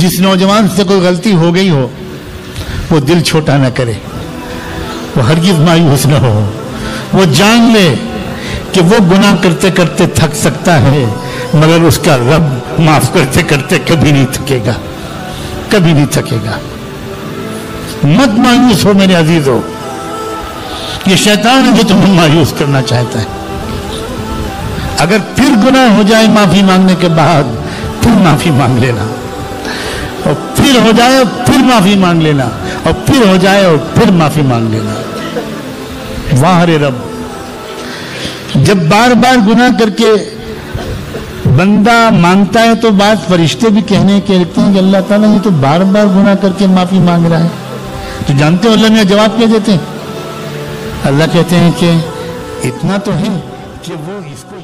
जिस नौजवान से कोई गलती हो गई हो, वो दिल छोटा ना करे। वो हरगिज मायूस न हो। वो जान ले कि वो गुनाह करते करते थक सकता है, मगर उसका रब माफ़ करते करते कभी नहीं थकेगा। कभी नहीं थकेगा। मत मायूस हो मेरे अज़ीज़। हो ये शैतान है जो तुम्हें मायूस करना चाहता है। अगर फिर गुनाह हो जाए, माफ़ी मांगने के बाद फिर माफ़ी मांग लेना। फिर हो जाए, फिर माफ़ी मांग लेना। और फिर हो जाए, और फिर माफ़ी मांग लेना। वाह रे रब। जब बार बार गुनाह करके बंदा माँगता है तो बात फरिश्ते भी कहने के लगते हैं कि अल्लाह ताला ये तो बार बार गुनाह करके माफ़ी मांग रहा है। तो जानते हो अल्लाह ने जवाब क्या देते हैं? अल्लाह कहते हैं कि इतना तो है कि वो इसको